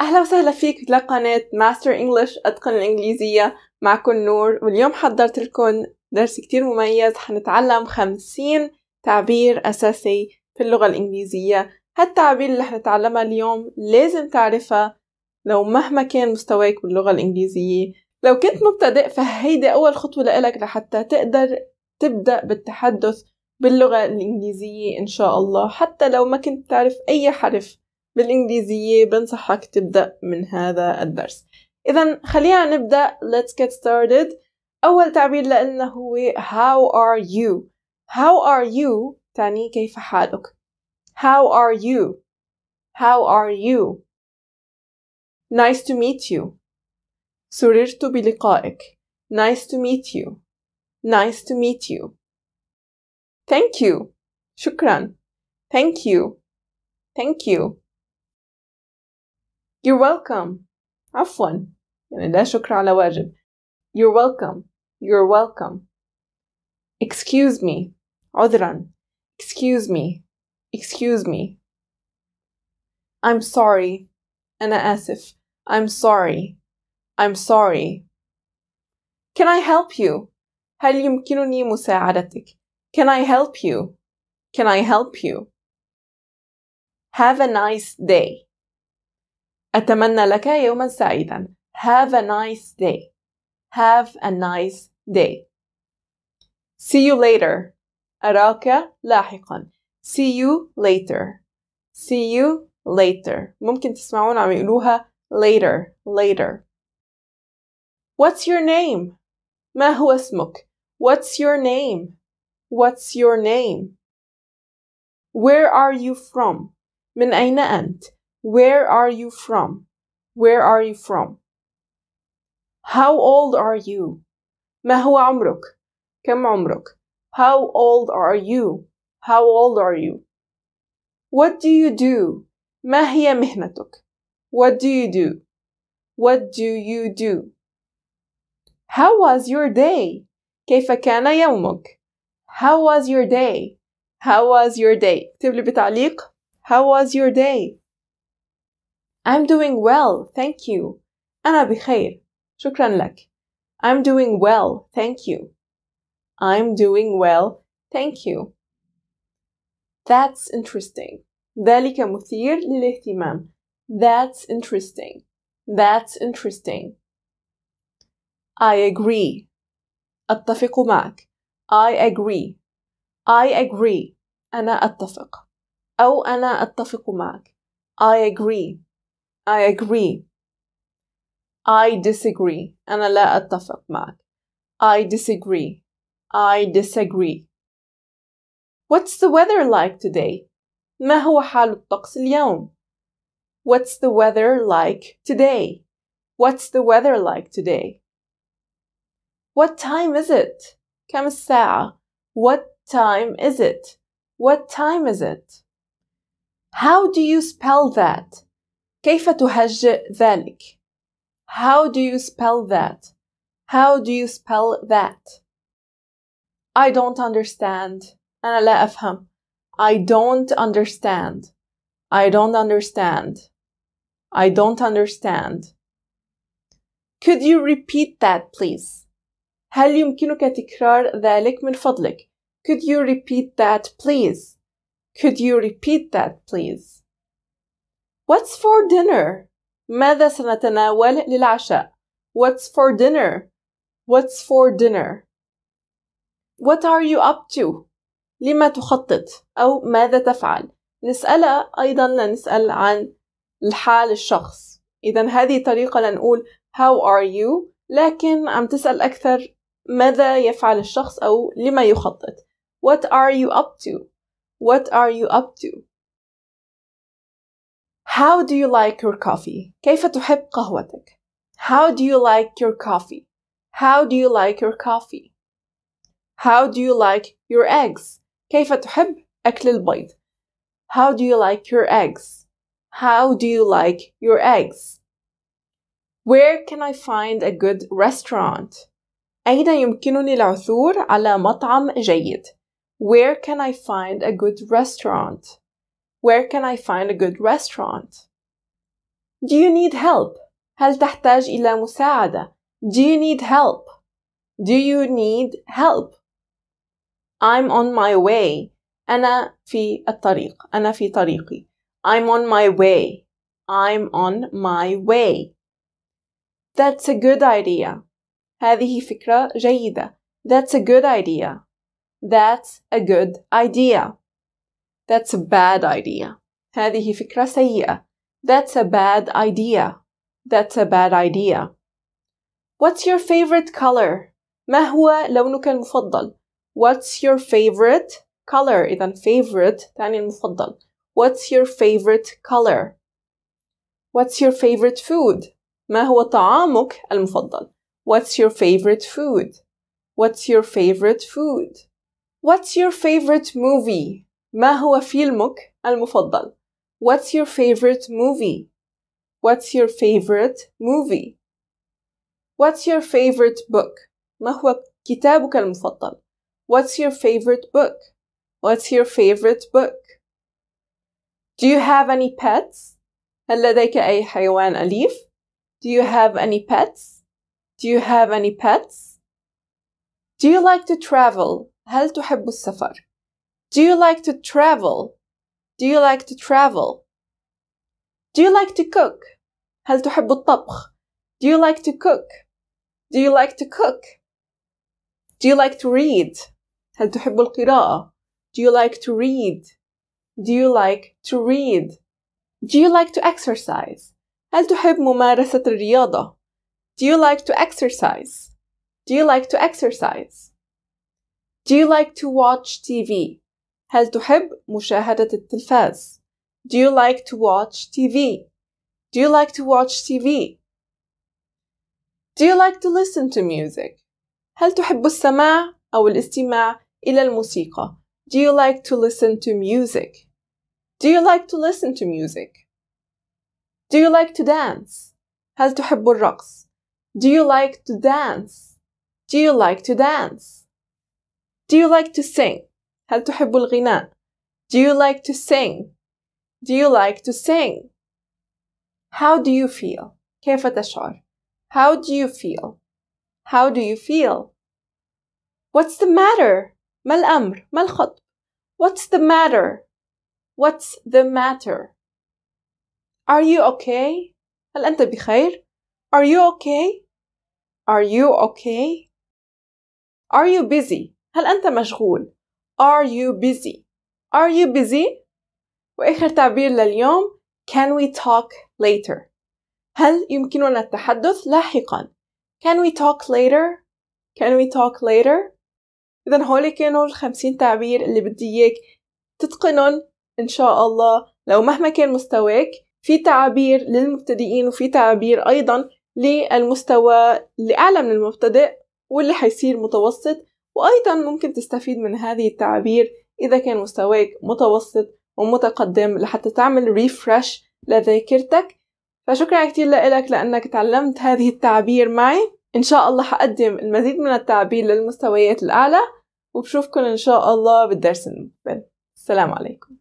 أهلا وسهلا فيك لقناة ماستر إنجلش أتقن الإنجليزية معكم نور. واليوم حضرت لكم درس كتير مميز. حنتعلم خمسين تعبير أساسي في اللغة الإنجليزية. هالتعابير اللي حنتعلمها اليوم لازم تعرفها لو مهما كان مستواك باللغة الإنجليزية. لو كنت مبتدئ فهيدي أول خطوة لإلك لحتى تقدر تبدأ بالتحدث باللغة الإنجليزية إن شاء الله. حتى لو ما كنت تعرف أي حرف بالإنجليزية بنصحك تبدأ من هذا الدرس إذا خلينا نبدأ let's get started أول تعبير لنا هو how are you how are you تعني كيف حالك how are you how are you nice to meet you سررت بلقائك nice to meet you nice to meet you thank you شكرا thank you thank you You're welcome. عفوا يعني لا شكر على واجب. You're welcome. You're welcome. Excuse me. عذرا. Excuse me. Excuse me. I'm sorry. أنا آسف. I'm sorry. I'm sorry. Can I help you? هل يمكنني مساعدتك? Can I help you? Can I help you? Have a nice day. أتمنى لك يوما سعيدا. Have a nice day. Have a nice day. See you later. أراك لاحقا. See you later. See you later. ممكن تسمعون عم يقولوها later. Later. What's your name? ما هو اسمك? What's your name? What's your name? Where are you from? من أين أنت؟ Where are you from? Where are you from? How old are you? ما هو عمرك؟ كم عمرك؟ How old are you? How old are you? What do you do? ما هي مهنتك؟ What do you do? What do you do? How was your day? كيف كان يومك؟ How was your day? How was your day? اكتب لي بتعليق How was your day? I'm doing well, thank you. أنا بخير. شكرا لك. I'm doing well, thank you. I'm doing well, thank you. That's interesting. ذلك مثير للاهتمام. That's interesting. That's interesting. I agree. أتفق معك. I agree. I agree. أنا أتفق. أو أنا أتفق معك. I agree. I agree. I disagree. أنا لا أتفق معك. I disagree. I disagree. What's the weather like today? ما هو حال الطقس اليوم? What's the weather like today? What's the weather like today? What time is it? كم الساعة? What time is it? What time is it? How do you spell that? كيف تهجئ ذلك؟ How do you spell that? How do you spell that? I don't understand. أنا لا أفهم. I don't understand. I don't understand. I don't understand. Could you repeat that please? هل يمكنك تكرار ذلك من فضلك؟ Could you repeat that please? Could you repeat that please? What's for dinner? ماذا سنتناول للعشاء? What's for dinner? What's for dinner? What are you up to? لما تخطط أو ماذا تفعل؟ نسألها أيضا لنسأل عن الحال الشخص إذا هذه طريقة لنقول how are you لكن عم تسأل أكثر ماذا يفعل الشخص أو لما يخطط What are you up to? What are you up to? How do you like your coffee? كيف تحب قهوتك? How do you like your coffee? How do you like your coffee? How do you like your eggs? كيف تحب أكل البيض? How do you like your eggs? How do you like your eggs? Where can I find a good restaurant? أين يمكنني العثور على مطعم جيد؟ Where can I find a good restaurant? Where can I find a good restaurant? Do you need help? هل تحتاج إلى مساعدة؟ Do you need help? Do you need help? I'm on my way. أنا في الطريق. أنا في طريقي. I'm on my way. I'm on my way. That's a good idea. هذه فكرة جيدة. That's a good idea. That's a good idea. That's a bad idea. هذه فكرة سيئة. That's a bad idea. That's a bad idea. What's your favorite color? ما هو لونك المفضل؟ What's your favorite color؟ إذا favorite تعني المفضل. What's your favorite color? What's your favorite food? ما هو طعامك المفضل؟ What's your favorite food? What's your favorite food? What's your favorite movie? ما هو فيلمك المفضل؟ What's your favorite movie? What's your favorite movie? What's your favorite book? ما هو كتابك المفضل؟ What's your favorite book? What's your favorite book? Do you have any pets? هل لديك أي حيوان أليف؟ Do you have any pets? Do you have any pets? Do you like to travel? هل تحب السفر؟ Do you like to travel? Do you like to travel? Do you like to cook? هل تحب الطبخ؟ Do you like to cook? Do you like to cook? Do you like to read? هل تحب القراءة؟ Do you like to read? Do you like to read? Do you like to exercise? هل تحب ممارسة الرياضة؟ Do you like to exercise? Do you like to exercise? Do you like to watch TV? هل تحب مشاهدة التلفاز؟ Do you like to watch TV? Do you like to watch TV? Do you like to listen to music? هل تحب السماع أو الاستماع إلى الموسيقى؟ Do you like to listen to music? Do you like to listen to music? Do you like to dance? هل تحب الرقص? Do you like to dance? Do you like to dance? Do you like to sing? هل تحب الغناء؟ Do you like to sing? Do you like to sing? How do you feel? كيف تشعر? How do you feel? How do you feel? What's the matter? ما الأمر؟ ما الخطب؟ What's the matter? What's the matter? Are you okay? هل أنت بخير؟ Are you okay? Are you okay? Are you busy? هل أنت مشغول؟ Are you busy? Are you busy? وآخر تعبير لليوم Can we talk later? هل يمكننا التحدث لاحقا؟ Can we talk later? Can we talk later? إذا هول كانوا الخمسين تعبير اللي بدي إياك تتقنهم إن شاء الله لو مهما كان مستواك في تعابير للمبتدئين وفي تعابير أيضا للمستوى اللي أعلى من المبتدئ واللي حيصير متوسط وأيضا ممكن تستفيد من هذه التعابير إذا كان مستواك متوسط ومتقدم لحتى تعمل ريفرش لذاكرتك. فشكرا كتير لك لأنك تعلمت هذه التعابير معي. إن شاء الله حقدم المزيد من التعابير للمستويات الأعلى. وبشوفكن إن شاء الله بالدرس المقبل. السلام عليكم.